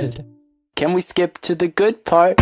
good. Can we skip to the good part?